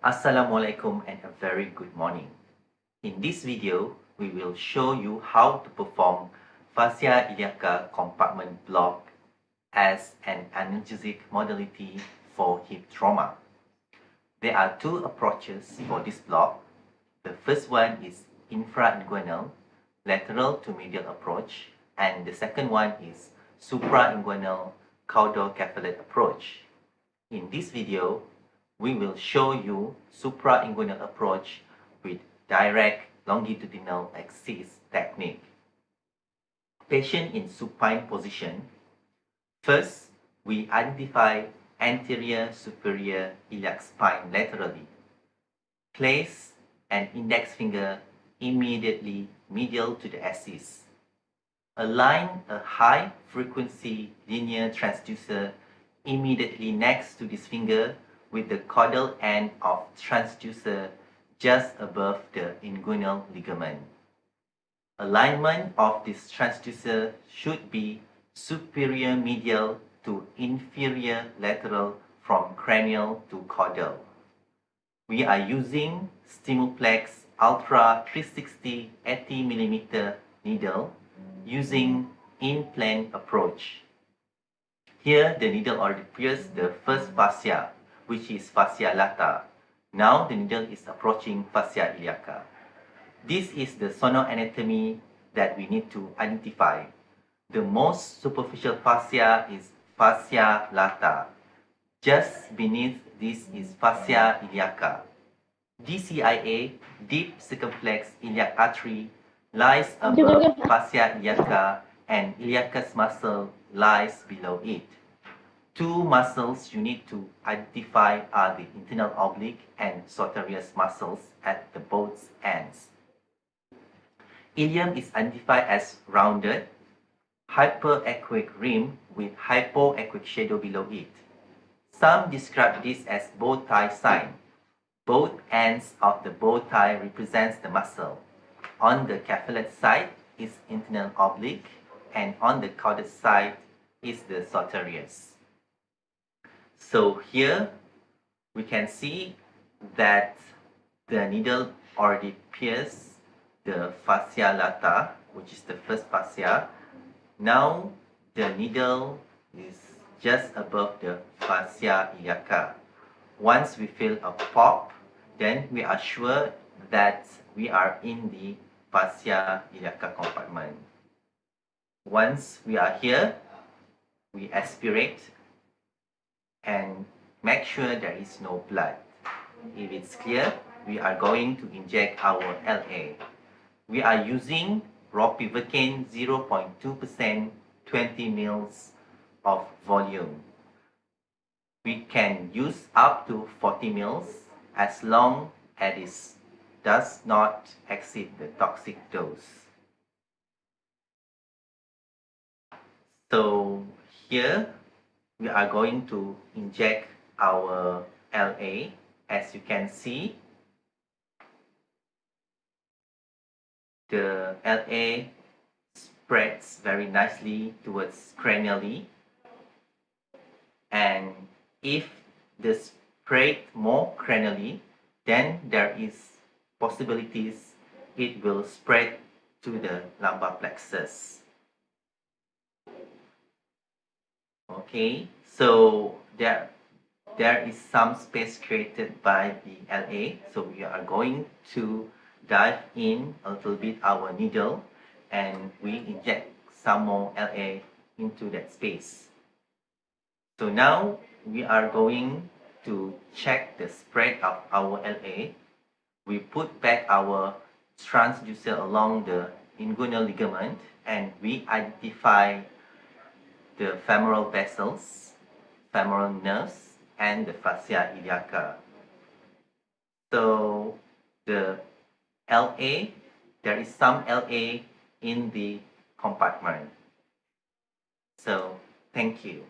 Assalamualaikum and a very good morning. In this video, we will show you how to perform fascia iliaca compartment block as an analgesic modality for hip trauma. There are two approaches for this block. The first one is infrainguinal, lateral to medial approach, and the second one is suprainguinal caudal-cephalad approach. In this video, we will show you suprainguinal approach with direct longitudinal axis technique. Patient in supine position. First, we identify anterior superior iliac spine laterally. Place an index finger immediately medial to the ASIS. Align a high frequency linear transducer immediately next to this finger with the caudal end of transducer just above the inguinal ligament. Alignment of this transducer should be superior medial to inferior lateral from cranial to caudal. We are using Stimuplex Ultra 360 80 mm needle using in-plane approach. Here, the needle already pierces the first fascia which is fascia lata. Now the needle is approaching fascia iliaca. This is the sonoanatomy that we need to identify. The most superficial fascia is fascia lata. Just beneath this is fascia iliaca. DCIA, deep circumflex iliac artery, lies above fascia iliaca and iliacus muscle lies below it two muscles you need to identify are the internal oblique and sartorius muscles at the both ends. Ilium is identified as rounded, hyperechoic rim with hypoechoic shadow below it. Some describe this as bow tie sign. Both ends of the bow tie represents the muscle. On the cephalad side is internal oblique and on the caudal side is the sartorius. So here we can see that the needle already pierced the fascia lata, which is the first fascia. Now the needle is just above the fascia iliaca. Once we feel a pop, then we are sure that we are in the fascia iliaca compartment. Once we are here, we aspirate and make sure there is no blood. If it's clear, we are going to inject our LA. We are using ropivacaine 0.2% 20 mils of volume. We can use up to 40 mils as long as it does not exceed the toxic dose. So here we are going to inject our LA as you can see. The LA spreads very nicely towards cranially. And if the spread more cranially then there is possibilities it will spread to the lumbar plexus okay so there there is some space created by the LA so we are going to dive in a little bit our needle and we inject some more LA into that space. So now we are going to check the spread of our LA we put back our transducer along the inguinal ligament and we identify the femoral vessels, femoral nerves, and the fascia iliaca. So the LA, there is some LA in the compartment. So thank you.